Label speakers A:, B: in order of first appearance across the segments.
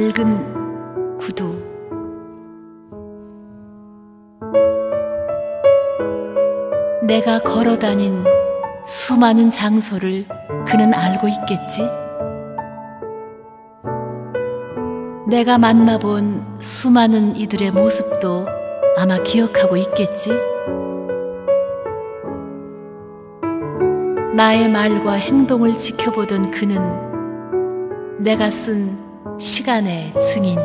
A: 낡은 구두 내가 걸어 다닌 수많은 장소를 그는 알고 있겠지? 내가 만나본 수많은 이들의 모습도 아마 기억하고 있겠지? 나의 말과 행동을 지켜보던 그는 내가 쓴 시간의 증인.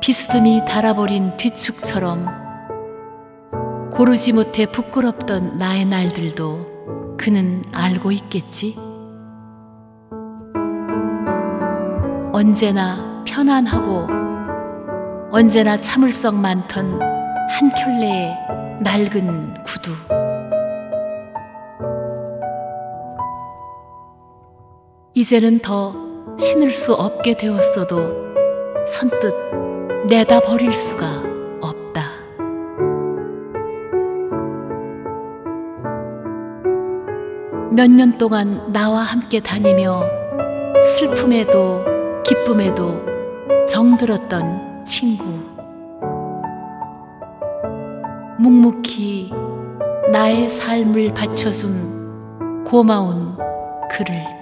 A: 비스듬히 달아버린 뒤축처럼 고르지 못해 부끄럽던 나의 날들도 그는 알고 있겠지? 언제나 편안하고 언제나 참을성 많던 한 켤레의 낡은 구두. 이제는 더 신을 수 없게 되었어도 선뜻 내다 버릴 수가 없다. 몇 년 동안 나와 함께 다니며 슬픔에도 기쁨에도 정들었던 친구. 묵묵히 나의 삶을 바쳐준 고마운 그를